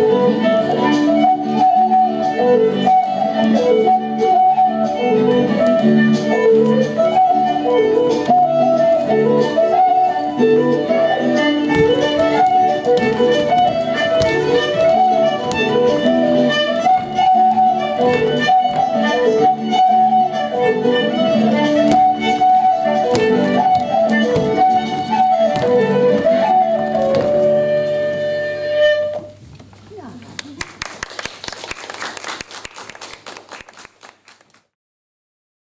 Música